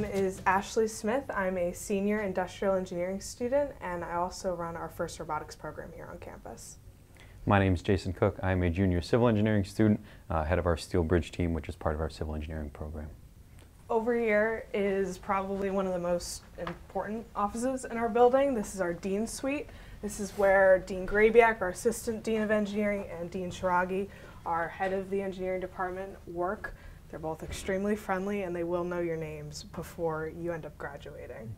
name is Ashley Smith. I'm a senior industrial engineering student, and I also run our first robotics program here on campus. My name is Jason Cook. I'm a junior civil engineering student, uh, head of our Steel Bridge team, which is part of our civil engineering program. Over here is probably one of the most important offices in our building. This is our Dean Suite. This is where Dean Grabiak, our Assistant Dean of Engineering, and Dean Cheraghi, our Head of the Engineering Department, work. They're both extremely friendly and they will know your names before you end up graduating.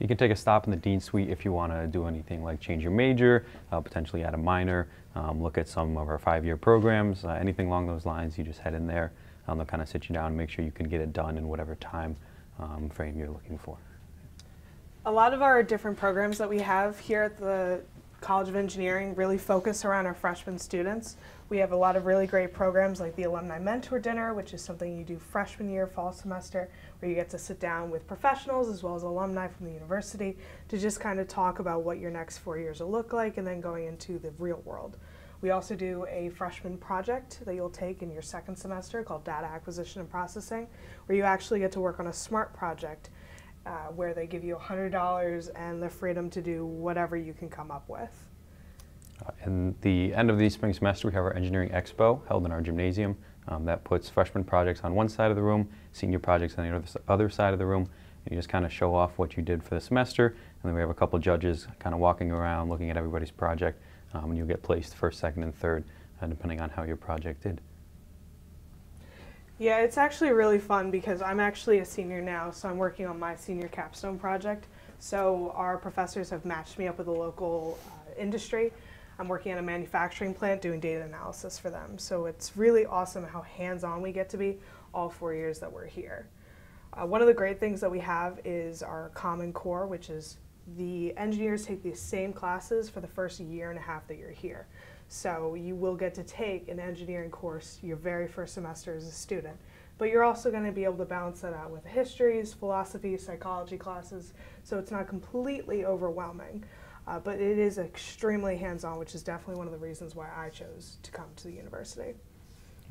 You can take a stop in the Dean Suite if you want to do anything like change your major, uh, potentially add a minor, um, look at some of our five-year programs, uh, anything along those lines, you just head in there. Um, they'll kind of sit you down and make sure you can get it done in whatever time um, frame you're looking for. A lot of our different programs that we have here at the College of Engineering really focus around our freshman students. We have a lot of really great programs like the Alumni Mentor Dinner, which is something you do freshman year, fall semester, where you get to sit down with professionals as well as alumni from the university to just kind of talk about what your next four years will look like and then going into the real world. We also do a freshman project that you'll take in your second semester called Data Acquisition and Processing, where you actually get to work on a SMART project uh, where they give you $100 and the freedom to do whatever you can come up with. Uh, in the end of the spring semester, we have our engineering expo held in our gymnasium. Um, that puts freshman projects on one side of the room, senior projects on the other side of the room. And you just kind of show off what you did for the semester. And then we have a couple judges kind of walking around, looking at everybody's project. Um, and you'll get placed first, second, and third, uh, depending on how your project did. Yeah, it's actually really fun because I'm actually a senior now, so I'm working on my senior capstone project. So our professors have matched me up with a local uh, industry. I'm working at a manufacturing plant doing data analysis for them. So it's really awesome how hands-on we get to be all four years that we're here. Uh, one of the great things that we have is our Common Core, which is the engineers take the same classes for the first year and a half that you're here. So you will get to take an engineering course your very first semester as a student. But you're also going to be able to balance that out with histories, philosophy, psychology classes, so it's not completely overwhelming. Uh, but it is extremely hands-on, which is definitely one of the reasons why I chose to come to the university.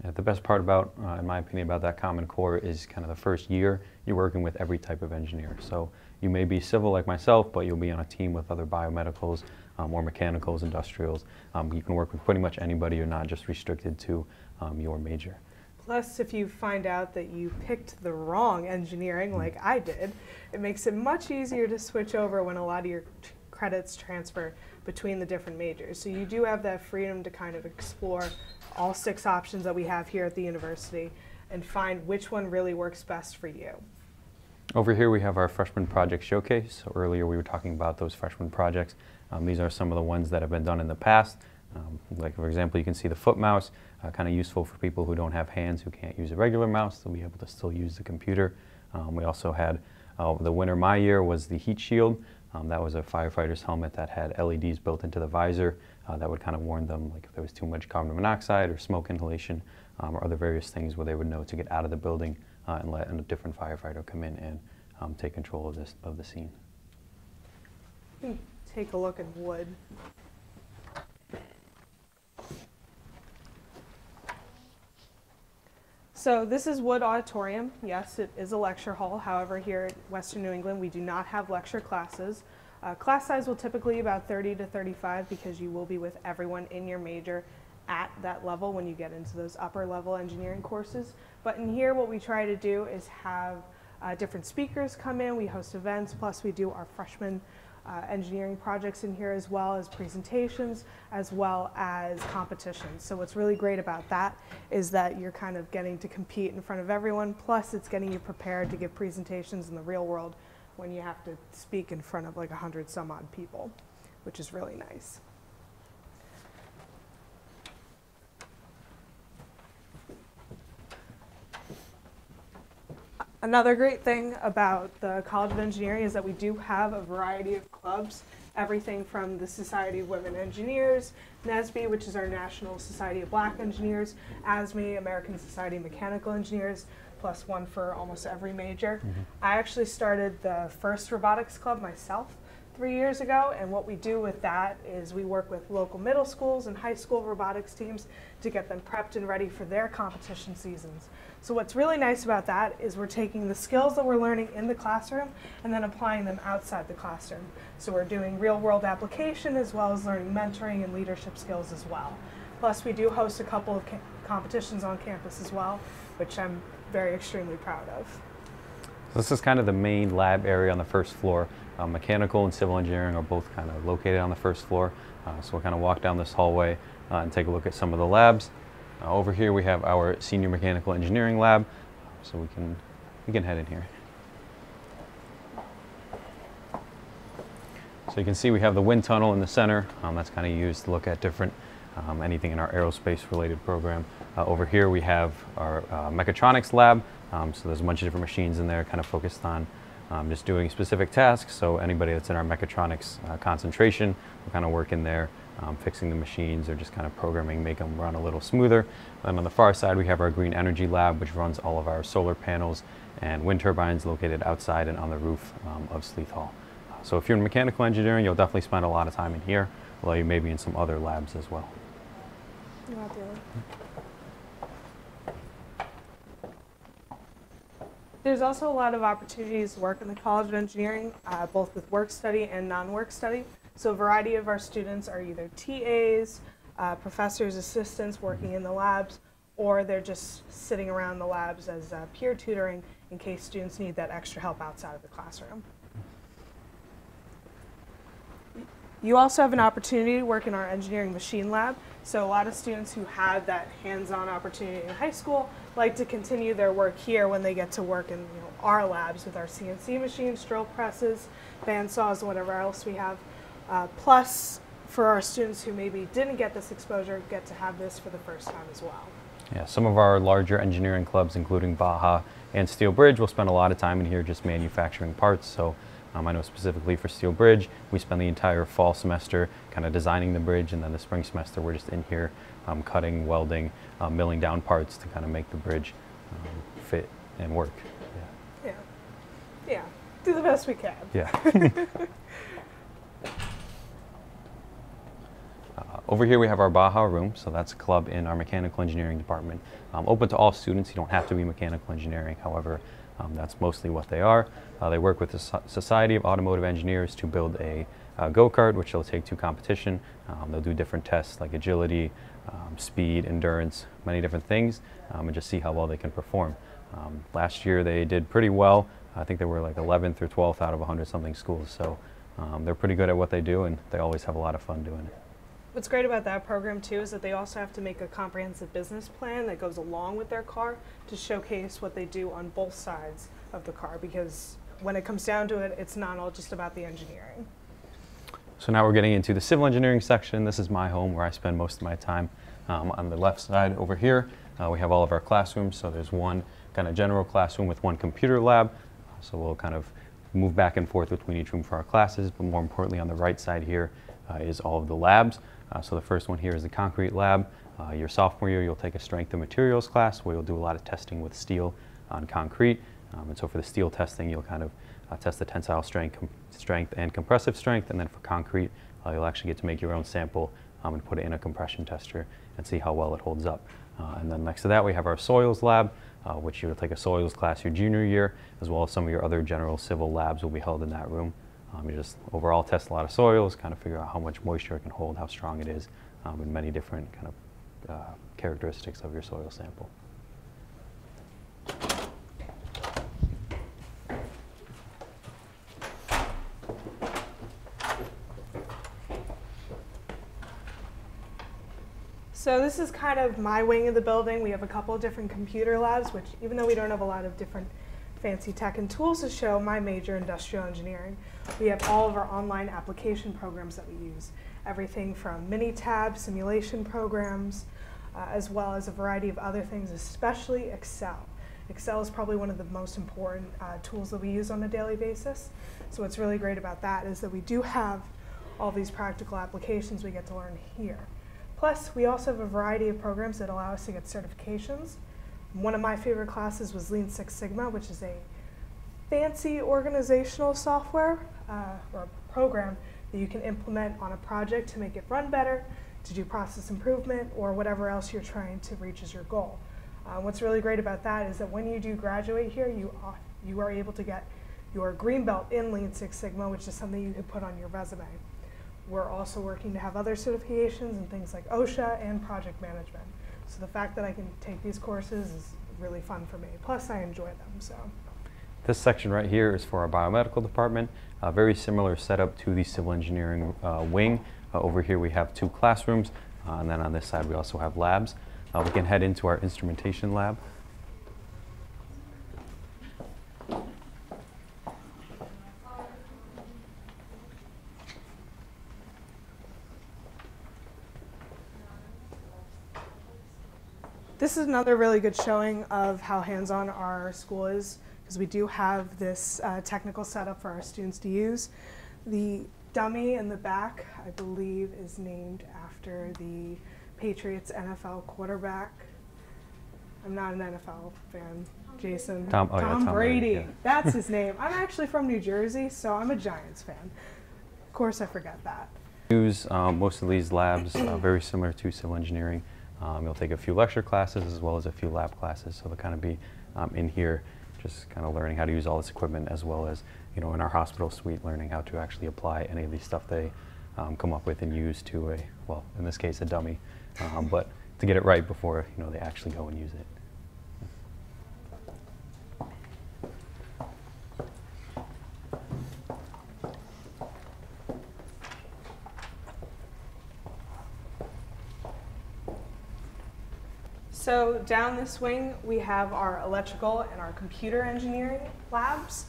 Yeah, the best part about, uh, in my opinion, about that Common Core is kind of the first year you're working with every type of engineer. So you may be civil like myself, but you'll be on a team with other biomedicals, um, or mechanicals, industrials. Um, you can work with pretty much anybody. You're not just restricted to um, your major. Plus, if you find out that you picked the wrong engineering, like I did, it makes it much easier to switch over when a lot of your credits transfer between the different majors. So you do have that freedom to kind of explore all six options that we have here at the university and find which one really works best for you. Over here we have our freshman project showcase. Earlier we were talking about those freshman projects. Um, these are some of the ones that have been done in the past. Um, like for example, you can see the foot mouse, uh, kind of useful for people who don't have hands, who can't use a regular mouse. They'll be able to still use the computer. Um, we also had, uh, the winner my year was the heat shield. Um, that was a firefighter's helmet that had LEDs built into the visor uh, that would kind of warn them like if there was too much carbon monoxide or smoke inhalation um, or other various things where they would know to get out of the building uh, and let a different firefighter come in and um, take control of, this, of the scene. Take a look at wood. So this is Wood Auditorium. Yes, it is a lecture hall. However, here at Western New England, we do not have lecture classes. Uh, class size will typically be about 30 to 35 because you will be with everyone in your major at that level when you get into those upper level engineering courses. But in here, what we try to do is have uh, different speakers come in. We host events, plus we do our freshman uh, engineering projects in here as well as presentations as well as competitions. So what's really great about that is that you're kind of getting to compete in front of everyone plus it's getting you prepared to give presentations in the real world when you have to speak in front of like a hundred some odd people, which is really nice. Another great thing about the College of Engineering is that we do have a variety of clubs, everything from the Society of Women Engineers, NSBE, which is our National Society of Black Engineers, ASME, American Society of Mechanical Engineers, plus one for almost every major. Mm -hmm. I actually started the first robotics club myself, three years ago. And what we do with that is we work with local middle schools and high school robotics teams to get them prepped and ready for their competition seasons. So what's really nice about that is we're taking the skills that we're learning in the classroom and then applying them outside the classroom. So we're doing real world application as well as learning mentoring and leadership skills as well. Plus we do host a couple of competitions on campus as well, which I'm very extremely proud of. This is kind of the main lab area on the first floor. Uh, mechanical and civil engineering are both kind of located on the first floor. Uh, so we'll kind of walk down this hallway uh, and take a look at some of the labs. Uh, over here we have our senior mechanical engineering lab, so we can, we can head in here. So you can see we have the wind tunnel in the center. Um, that's kind of used to look at different, um, anything in our aerospace related program. Uh, over here we have our uh, mechatronics lab. Um, so there's a bunch of different machines in there kind of focused on um, just doing specific tasks. So anybody that's in our mechatronics uh, concentration will kind of work in there um, fixing the machines or just kind of programming, make them run a little smoother. And on the far side, we have our green energy lab, which runs all of our solar panels and wind turbines located outside and on the roof um, of Sleith Hall. So if you're in mechanical engineering, you'll definitely spend a lot of time in here, although you may be in some other labs as well. Not really. There's also a lot of opportunities to work in the College of Engineering, uh, both with work study and non-work study. So a variety of our students are either TAs, uh, professors, assistants working in the labs, or they're just sitting around the labs as uh, peer tutoring in case students need that extra help outside of the classroom. You also have an opportunity to work in our engineering machine lab. So a lot of students who had that hands-on opportunity in high school like to continue their work here when they get to work in you know, our labs with our CNC machines, drill presses, band saws, whatever else we have. Uh, plus, for our students who maybe didn't get this exposure, get to have this for the first time as well. Yeah, some of our larger engineering clubs, including Baja and Steel Bridge, will spend a lot of time in here just manufacturing parts. So um, I know specifically for Steel Bridge, we spend the entire fall semester kind of designing the bridge, and then the spring semester we're just in here um, cutting, welding, uh, milling down parts to kind of make the bridge um, fit and work. Yeah. Yeah. Yeah. Do the best we can. Yeah. Over here we have our Baja room, so that's a club in our mechanical engineering department. Um, open to all students, you don't have to be mechanical engineering, however, um, that's mostly what they are. Uh, they work with the so Society of Automotive Engineers to build a uh, go-kart, which they'll take to competition. Um, they'll do different tests like agility, um, speed, endurance, many different things, um, and just see how well they can perform. Um, last year they did pretty well. I think they were like 11th or 12th out of 100 something schools, so they're pretty good at what they do, and they always have a lot of fun doing it. What's great about that program too is that they also have to make a comprehensive business plan that goes along with their car to showcase what they do on both sides of the car because when it comes down to it, it's not all just about the engineering. So now we're getting into the civil engineering section. This is my home where I spend most of my time. Um, on the left side over here, uh, we have all of our classrooms. So there's one kind of general classroom with one computer lab. So we'll kind of move back and forth between each room for our classes, but more importantly on the right side here uh, is all of the labs. Uh, so the first one here is the concrete lab. Uh, your sophomore year, you'll take a strength and materials class where you'll do a lot of testing with steel on concrete. Um, and so for the steel testing, you'll kind of uh, test the tensile strength, strength and compressive strength. And then for concrete, you'll actually get to make your own sample um, and put it in a compression tester and see how well it holds up. Uh, and then next to that, we have our soils lab, uh, which you'll take a soils class your junior year, as well as some of your other general civil labs will be held in that room. Um, you just overall test a lot of soils, kind of figure out how much moisture it can hold, how strong it is, um, and many different kind of uh, characteristics of your soil sample. So this is kind of my wing of the building. We have a couple of different computer labs, which even though we don't have a lot of different fancy tech and tools to show my major industrial engineering. We have all of our online application programs that we use, everything from Minitab simulation programs, uh, as well as a variety of other things, especially Excel. Excel is probably one of the most important uh, tools that we use on a daily basis. So what's really great about that is that we do have all these practical applications we get to learn here. Plus, we also have a variety of programs that allow us to get certifications one of my favorite classes was Lean Six Sigma, which is a fancy organizational software uh, or program that you can implement on a project to make it run better, to do process improvement, or whatever else you're trying to reach as your goal. Uh, what's really great about that is that when you do graduate here, you are, you are able to get your green belt in Lean Six Sigma, which is something you can put on your resume. We're also working to have other certifications and things like OSHA and project management. So the fact that I can take these courses is really fun for me. Plus, I enjoy them. So. This section right here is for our biomedical department. A very similar setup to the civil engineering uh, wing. Uh, over here we have two classrooms, uh, and then on this side we also have labs. Uh, we can head into our instrumentation lab. This is another really good showing of how hands-on our school is because we do have this uh, technical setup for our students to use. The dummy in the back, I believe, is named after the Patriots NFL quarterback. I'm not an NFL fan. Jason. Tom, oh yeah, Tom Brady. Brady, yeah. That's his name. I'm actually from New Jersey, so I'm a Giants fan. Of course, I forget that. Use um, most of these labs uh, very similar to civil engineering. Um, you'll take a few lecture classes as well as a few lab classes, so they'll kind of be um, in here just kind of learning how to use all this equipment as well as, you know, in our hospital suite, learning how to actually apply any of the stuff they um, come up with and use to a, well, in this case, a dummy, um, but to get it right before, you know, they actually go and use it. So down this wing, we have our electrical and our computer engineering labs.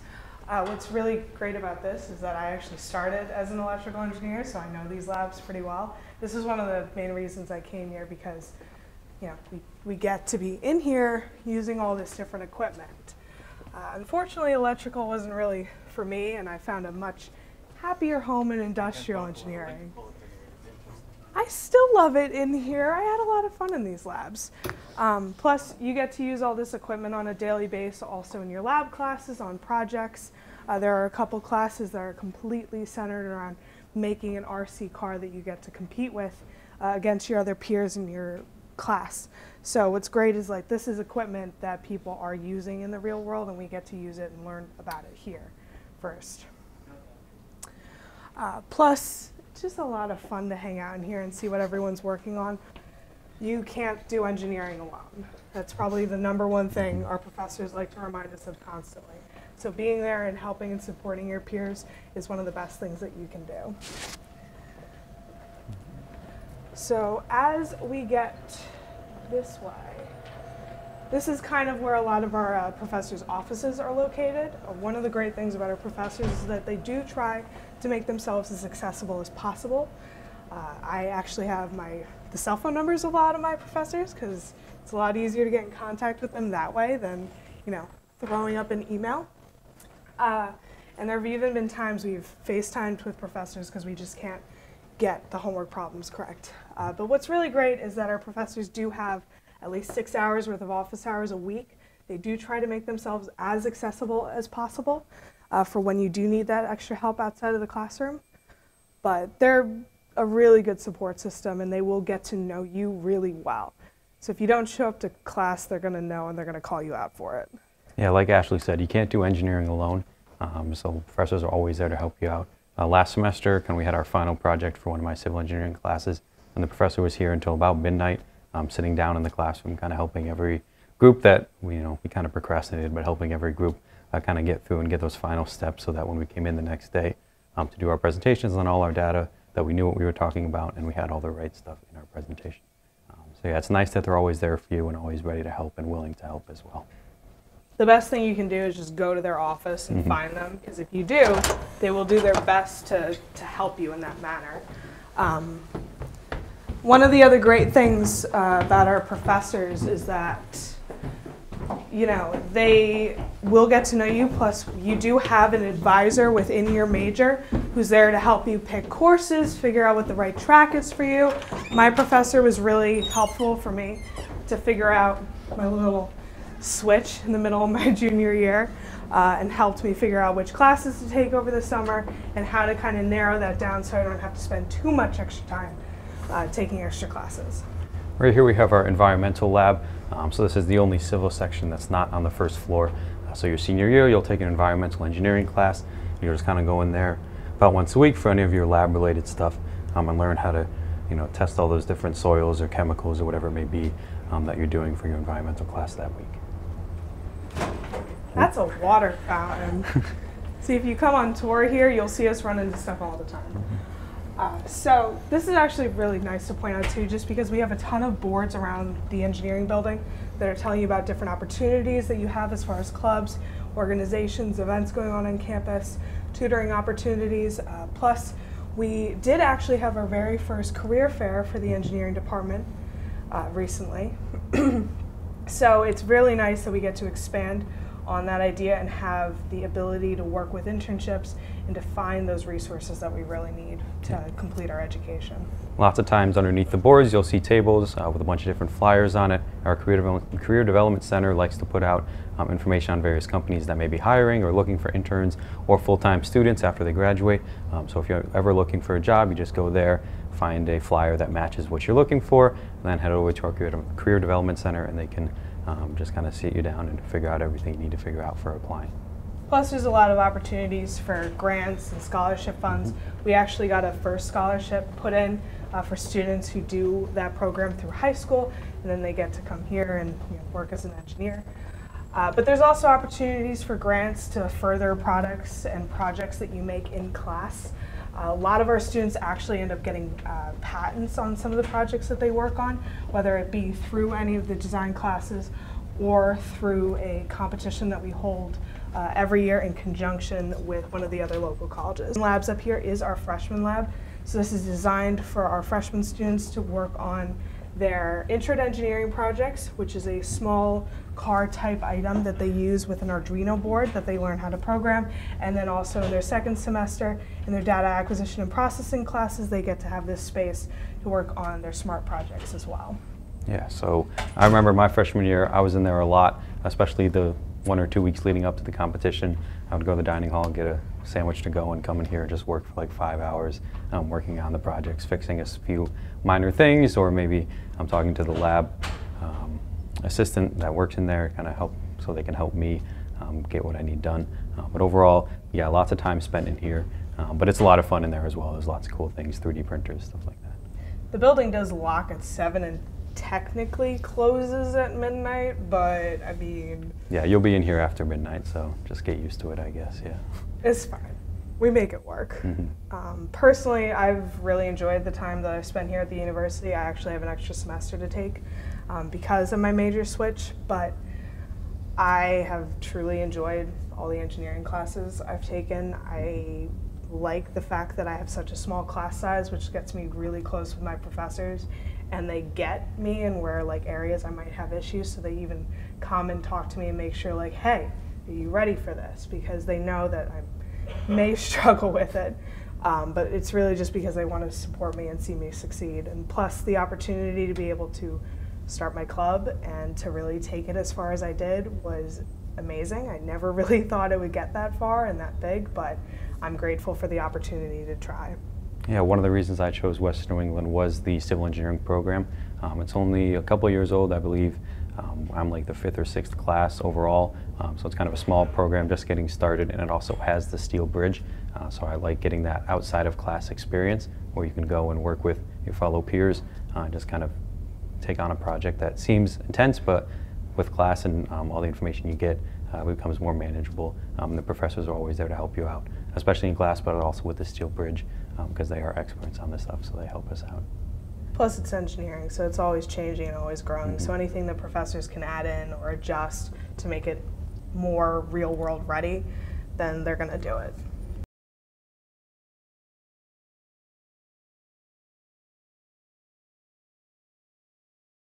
Uh, what's really great about this is that I actually started as an electrical engineer, so I know these labs pretty well. This is one of the main reasons I came here because, you know, we, we get to be in here using all this different equipment. Uh, unfortunately, electrical wasn't really for me, and I found a much happier home in industrial engineering. I still love it in here. I had a lot of fun in these labs. Um, plus, you get to use all this equipment on a daily basis also in your lab classes, on projects. Uh, there are a couple classes that are completely centered around making an RC car that you get to compete with uh, against your other peers in your class. So what's great is like this is equipment that people are using in the real world and we get to use it and learn about it here first. Uh, plus, just a lot of fun to hang out in here and see what everyone's working on. You can't do engineering alone. That's probably the number one thing our professors like to remind us of constantly. So being there and helping and supporting your peers is one of the best things that you can do. So as we get this way, this is kind of where a lot of our uh, professors' offices are located. Uh, one of the great things about our professors is that they do try to make themselves as accessible as possible. Uh, I actually have my the cell phone numbers of a lot of my professors because it's a lot easier to get in contact with them that way than you know throwing up an email. Uh, and there have even been times we've FaceTimed with professors because we just can't get the homework problems correct. Uh, but what's really great is that our professors do have at least six hours worth of office hours a week. They do try to make themselves as accessible as possible uh, for when you do need that extra help outside of the classroom. But they're a really good support system and they will get to know you really well. So if you don't show up to class, they're going to know and they're going to call you out for it. Yeah, like Ashley said, you can't do engineering alone. Um, so professors are always there to help you out. Uh, last semester, when we had our final project for one of my civil engineering classes, and the professor was here until about midnight, um, sitting down in the classroom, kind of helping every group that we, you know, we kind of procrastinated, but helping every group uh, kind of get through and get those final steps so that when we came in the next day um, to do our presentations on all our data, that we knew what we were talking about and we had all the right stuff in our presentation. Um, so yeah, it's nice that they're always there for you and always ready to help and willing to help as well. The best thing you can do is just go to their office and Mhm. find them because if you do, they will do their best to, to help you in that manner. Um, one of the other great things uh, about our professors is that you know they will get to know you plus you do have an advisor within your major who's there to help you pick courses figure out what the right track is for you my professor was really helpful for me to figure out my little switch in the middle of my junior year uh, and helped me figure out which classes to take over the summer and how to kind of narrow that down so I don't have to spend too much extra time uh, taking extra classes. Right here we have our environmental lab. Um, so this is the only civil section that's not on the first floor. Uh, so your senior year, you'll take an environmental engineering class. You'll just kind of go in there about once a week for any of your lab related stuff um, and learn how to you know, test all those different soils or chemicals or whatever it may be um, that you're doing for your environmental class that week. That's a water fountain. see, if you come on tour here, you'll see us run into stuff all the time. Uh, so this is actually really nice to point out too, just because we have a ton of boards around the engineering building that are telling you about different opportunities that you have as far as clubs, organizations, events going on on campus, tutoring opportunities. Uh, plus, we did actually have our very first career fair for the engineering department uh, recently. so it's really nice that we get to expand on that idea and have the ability to work with internships and to find those resources that we really need to complete our education. Lots of times underneath the boards you'll see tables uh, with a bunch of different flyers on it. Our Career, Devel Career Development Center likes to put out um, information on various companies that may be hiring or looking for interns or full-time students after they graduate. Um, so if you're ever looking for a job, you just go there, find a flyer that matches what you're looking for, and then head over to our Career Development Center and they can um, just kind of sit you down and figure out everything you need to figure out for applying. Plus, there's a lot of opportunities for grants and scholarship funds. Mm -hmm. We actually got a first scholarship put in uh, for students who do that program through high school, and then they get to come here and you know, work as an engineer. Uh, but there's also opportunities for grants to further products and projects that you make in class. A lot of our students actually end up getting uh, patents on some of the projects that they work on, whether it be through any of the design classes or through a competition that we hold uh, every year in conjunction with one of the other local colleges. Labs up here is our freshman lab. So this is designed for our freshman students to work on their intro to engineering projects, which is a small car type item that they use with an Arduino board that they learn how to program. And then also in their second semester, in their data acquisition and processing classes, they get to have this space to work on their smart projects as well. Yeah, so I remember my freshman year, I was in there a lot, especially the one or two weeks leading up to the competition. I would go to the dining hall, get a sandwich to go, and come in here and just work for like five hours um, working on the projects, fixing a few minor things, or maybe I'm talking to the lab um, assistant that works in there, kind of help so they can help me um, get what I need done. Uh, but overall, yeah, lots of time spent in here. Um, but it's a lot of fun in there as well. There's lots of cool things, 3D printers, stuff like that. The building does lock at 7 and technically closes at midnight, but I mean. Yeah, you'll be in here after midnight, so just get used to it, I guess. Yeah. It's fine. We make it work. Mm-hmm. Um, personally, I've really enjoyed the time that I've spent here at the university. I actually have an extra semester to take um, because of my major switch, but I have truly enjoyed all the engineering classes I've taken. I like the fact that I have such a small class size, which gets me really close with my professors and they get me and where like areas I might have issues so they even come and talk to me and make sure like hey are you ready for this because they know that I may struggle with it um, but it's really just because they want to support me and see me succeed and plus the opportunity to be able to start my club and to really take it as far as I did was amazing I never really thought it would get that far and that big but I'm grateful for the opportunity to try. Yeah, one of the reasons I chose Western New England was the civil engineering program. Um, it's only a couple years old, I believe. Um, I'm like the fifth or sixth class overall, um, so it's kind of a small program just getting started, and it also has the steel bridge. Uh, so I like getting that outside of class experience where you can go and work with your fellow peers, uh, just kind of take on a project that seems intense, but with class and um, all the information you get, uh, it becomes more manageable. Um, the professors are always there to help you out, especially in class, but also with the steel bridge because um, they are experts on this stuff, so they help us out. Plus, it's engineering, so it's always changing and always growing. Mm -hmm. So anything that professors can add in or adjust to make it more real world ready, then they're going to do it.